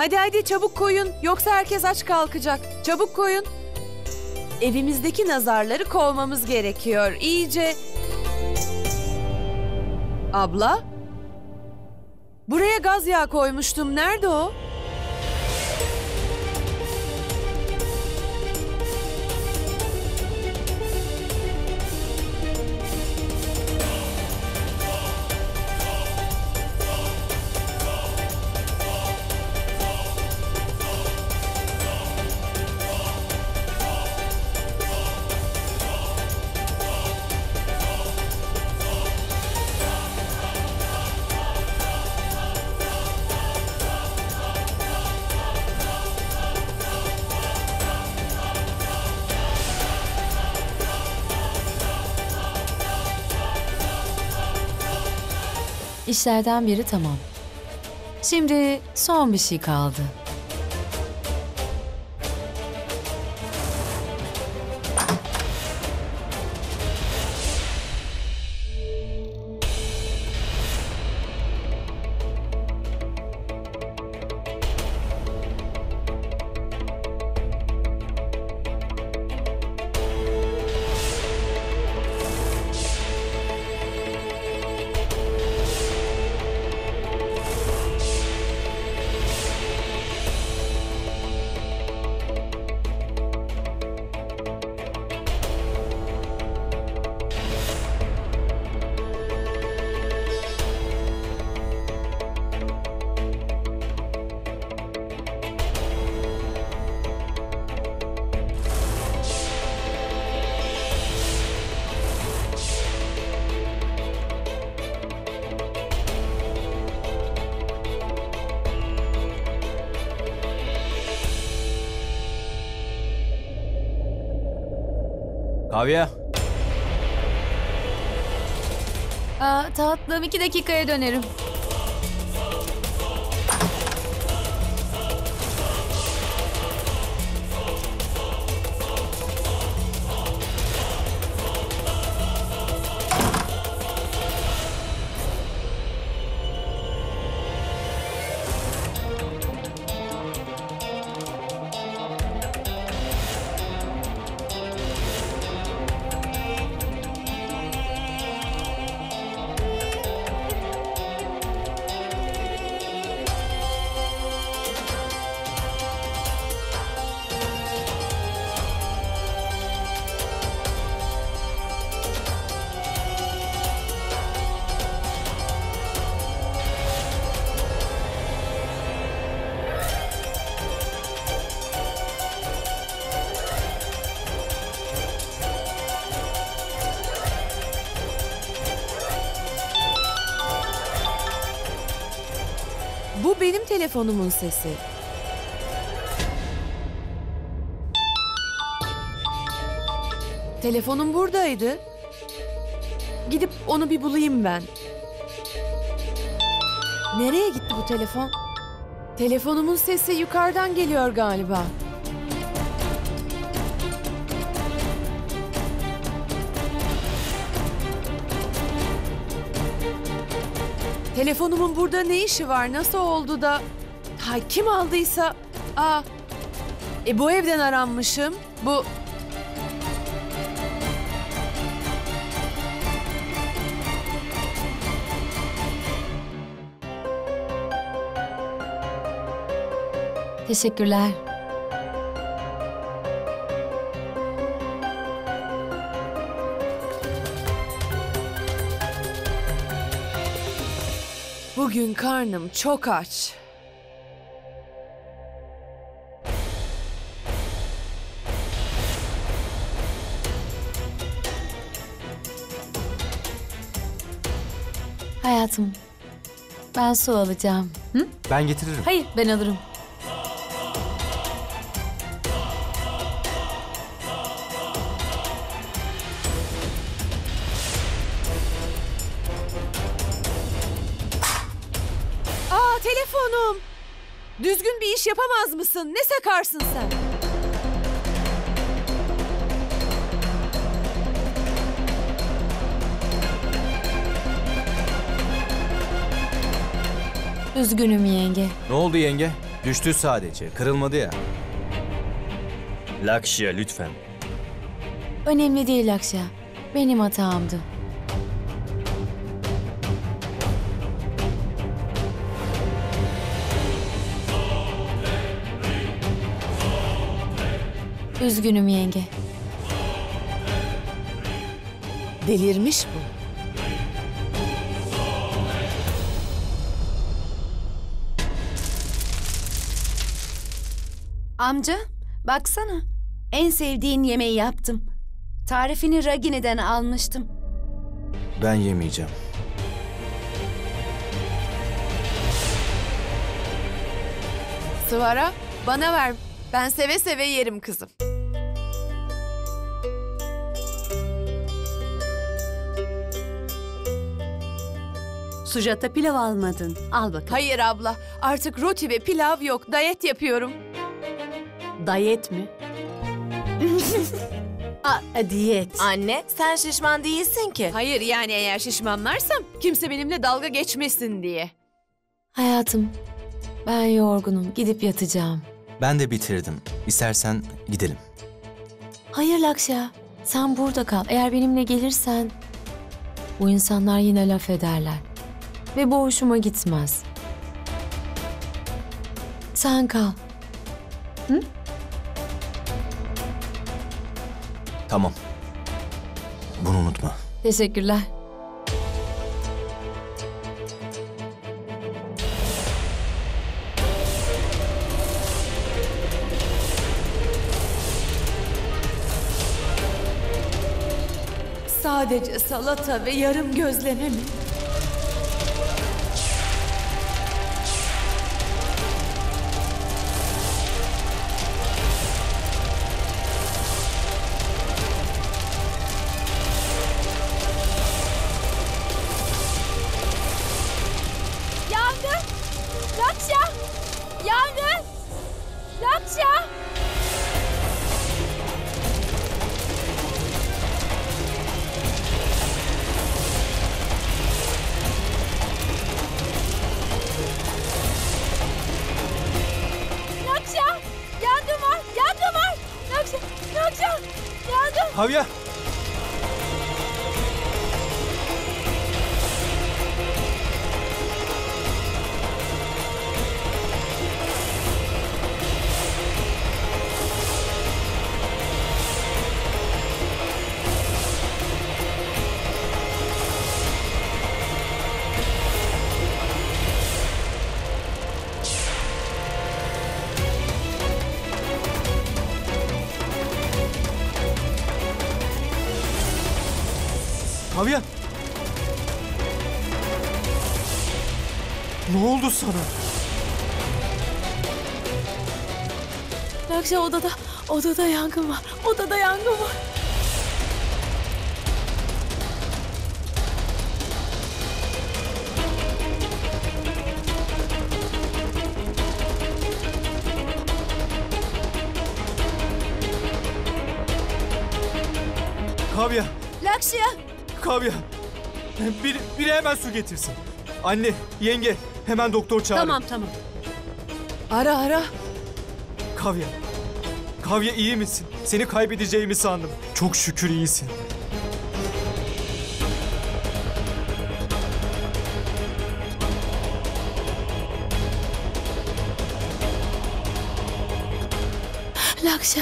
Hadi hadi çabuk koyun yoksa herkes aç kalkacak. Çabuk koyun. Evimizdeki nazarları kovmamız gerekiyor. İyice. Abla? Buraya gaz yağı koymuştum. Nerede o? İşlerden biri tamam. Şimdi son bir şey kaldı. Kavya. Aa, tatlım iki dakikaya dönerim. Bu benim telefonumun sesi. Telefonum buradaydı. Gidip onu bir bulayım ben. Nereye gitti bu telefon? Telefonumun sesi yukarıdan geliyor galiba. Telefonumun burada ne işi var? Nasıl oldu da? Ha, kim aldıysa? Aa, e bu evden aranmışım. Bu Teşekkürler. Bugün karnım çok aç. Hayatım, ben su alacağım. Hı? Ben getiririm. Hayır, ben alırım. Düzgün bir iş yapamaz mısın? Ne sakarsın sen? Üzgünüm yenge. Ne oldu yenge? Düştü sadece. Kırılmadı ya. Lakşya lütfen. Önemli değil Akşa. Benim hatamdı. Üzgünüm yenge. Delirmiş bu. Amca, baksana. En sevdiğin yemeği yaptım. Tarifini Ragini'den almıştım. Ben yemeyeceğim. Sıvara bana ver. Ben seve seve yerim kızım. Sujata pilav almadın. Al bakalım. Hayır abla artık roti ve pilav yok. Dayet yapıyorum. Diyet mi? Aa, diyet. Anne sen şişman değilsin ki. Hayır yani eğer şişmanlarsam kimse benimle dalga geçmesin diye. Hayatım, ben yorgunum. Gidip yatacağım. Ben de bitirdim. İstersen gidelim. Hayır Lakşa, sen burada kal. Eğer benimle gelirsen bu insanlar yine laf ederler. Ve bu hoşuma gitmez. Sen kal. Tamam. Bunu unutma. Teşekkürler. Sadece salata ve yarım gözleme mi? Yangın! Havya! Havya! Ne oldu sana? Lakşa odada, odada yangın var. Odada yangın var. Kavya! Lakşa! Kavya! Biri, biri hemen su getirsin. Anne, yenge, hemen doktor çağırın. Tamam tamam. Ara ara. Kavya. Kavya iyi misin? Seni kaybedeceğimi sandım. Çok şükür iyisin. Lakşa,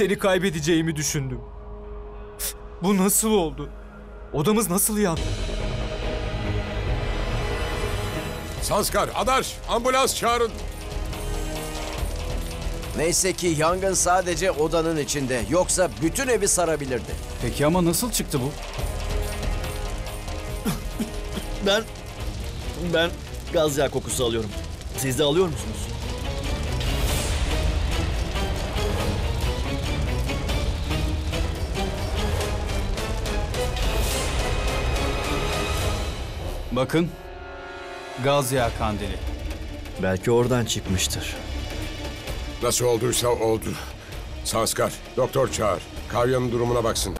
Seni kaybedeceğimi düşündüm. Bu nasıl oldu? Odamız nasıl yandı? Sanskar, Adaş, ambulans çağırın. Neyse ki yangın sadece odanın içinde. Yoksa bütün evi sarabilirdi. Peki ama nasıl çıktı bu? Ben... Ben gaz yağı kokusu alıyorum. Siz de alıyor musunuz? Bakın. Gaz yağı kandili. Belki oradan çıkmıştır. Nasıl olduysa oldu. Sanskar, doktor çağır. Kavya'nın durumuna baksın.